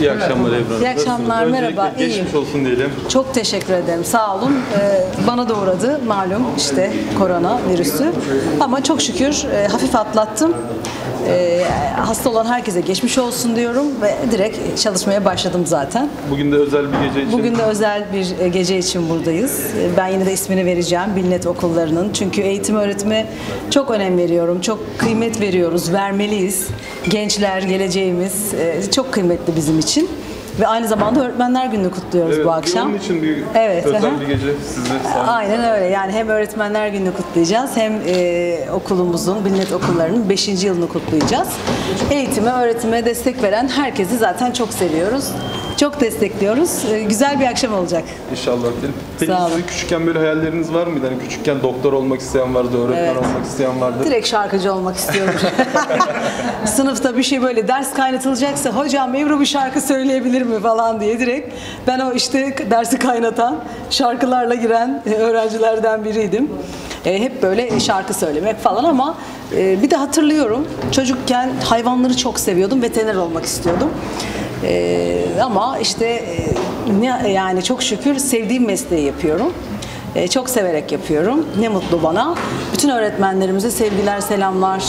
İyi akşamlar Ebru Hanım. İyi akşamlar, Nasılsınız? merhaba, Öncelikle iyiyim. Geçmiş olsun diyelim. Çok teşekkür ederim. Sağ olun. Ee, bana da uğradı malum işte korona virüsü. Ama çok şükür e, hafif atlattım. Ee, hasta olan herkese geçmiş olsun diyorum ve direkt çalışmaya başladım zaten. Bugün de özel bir gece için. Bugün de özel bir e, gece için buradayız. E, Ben yine de ismini vereceğim Bilnet okullarının. Çünkü eğitim öğretime çok önem veriyorum. Çok kıymet veriyoruz, vermeliyiz. Gençler, geleceğimiz e, çok kıymetli bizim için. Ve aynı zamanda Öğretmenler Günü'nü kutluyoruz Evet, bu akşam. Onun için bir Evet, özel aha. bir gece sahne- Aynen öyle. Yani hem Öğretmenler Günü'nü kutlayacağız hem e, okulumuzun, Bilnet okullarının 5. yılını kutlayacağız. Eğitime, öğretime destek veren herkesi zaten çok seviyoruz. Çok destekliyoruz. E, güzel bir akşam olacak. İnşallah diyelim. Peki Sağ olun. sizin küçükken böyle hayalleriniz var mıydı? Hani küçükken doktor olmak isteyen vardı, öğretmen Evet. olmak isteyen vardı. Direkt şarkıcı olmak istiyorum. Sınıfta bir şey böyle ders kaynatılacaksa hocam Ebru bir şarkı söyleyebilir mi falan diye direkt ben o işte dersi kaynatan şarkılarla giren e, öğrencilerden biriydim. E, hep böyle şarkı söylemek falan ama e, bir de hatırlıyorum çocukken hayvanları çok seviyordum veteriner olmak istiyordum. E, ama işte e, ne, yani çok şükür sevdiğim mesleği yapıyorum. E, çok severek yapıyorum. Ne mutlu bana. Bütün öğretmenlerimize sevgiler, selamlar.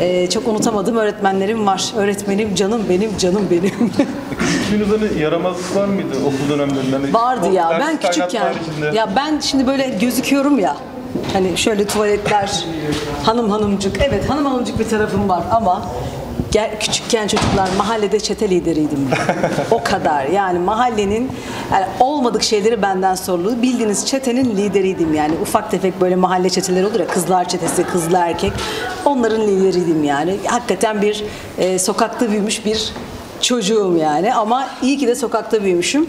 E, çok unutamadığım öğretmenlerim var. Öğretmenim canım benim, canım benim. Küçüklüğünüzde hani yaramazlık var mıydı okul dönemlerinde? Hani Vardı ya. Ben küçükken ya ben şimdi böyle gözüküyorum ya. Hani şöyle tuvaletler hanım hanımcık. Evet hanım hanımcık bir tarafım var ama gel, küçükken çocuklar mahallede çete lideriydim o kadar. Yani mahallenin yani olmadık şeyleri benden soruldu. Bildiğiniz çetenin lideriydim yani. Ufak tefek böyle mahalle çeteleri olur ya kızlar çetesi, kızlı erkek. Onların lideriydim yani. Hakikaten bir e, sokakta büyümüş bir çocuğum yani ama iyi ki de sokakta büyümüşüm.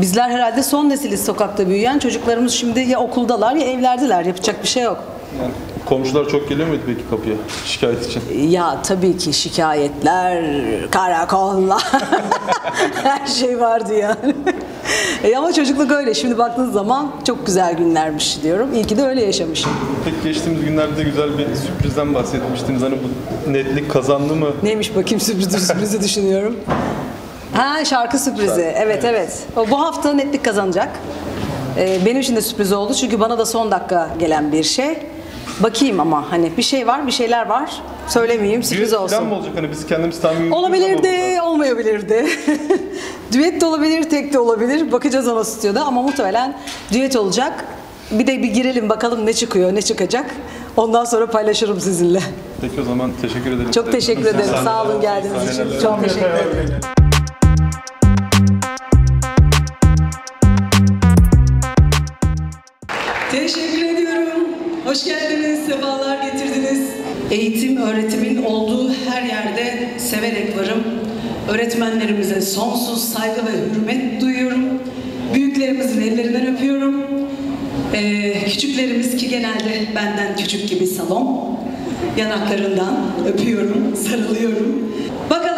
Bizler herhalde son nesiliz sokakta büyüyen. Çocuklarımız şimdi ya okuldalar ya evlerdiler. Yapacak bir şey yok. Yani komşular çok geliyor muydu peki kapıya şikayet için? Ya tabii ki şikayetler, karakollar, her şey vardı yani. E ama çocukluk öyle. Şimdi baktığınız zaman çok güzel günlermiş diyorum. İyi ki de öyle yaşamışım. Peki geçtiğimiz günlerde güzel bir sürprizden bahsetmiştiniz. Hani bu netlik kazandı mı? Neymiş bakayım sürprizi, sürprizi düşünüyorum. Ha şarkı sürprizi. Evet evet. O bu hafta netlik kazanacak. Ee, benim için de sürpriz oldu çünkü bana da son dakika gelen bir şey. Bakayım ama hani bir şey var, bir şeyler var. Söylemeyeyim, sürpriz Düet olsun. falan mı olacak? Hani biz kendimiz tahmin Olabilirdi, olmayabilirdi. düet de olabilir, tek de olabilir. Bakacağız ona stüdyoda ama muhtemelen düet olacak. Bir de bir girelim bakalım ne çıkıyor, ne çıkacak. Ondan sonra paylaşırım sizinle. Peki o zaman teşekkür ederim. Çok teşekkür ederim. Sağ olun geldiğiniz için. Çok teşekkür ederim. Hoş geldiniz, sefalar getirdiniz. Eğitim, öğretimin olduğu her yerde severek varım. Öğretmenlerimize sonsuz saygı ve hürmet duyuyorum. Büyüklerimizin ellerinden öpüyorum. Ee, küçüklerimiz ki genelde benden küçük gibi salon. Yanaklarından öpüyorum, sarılıyorum. Bakalım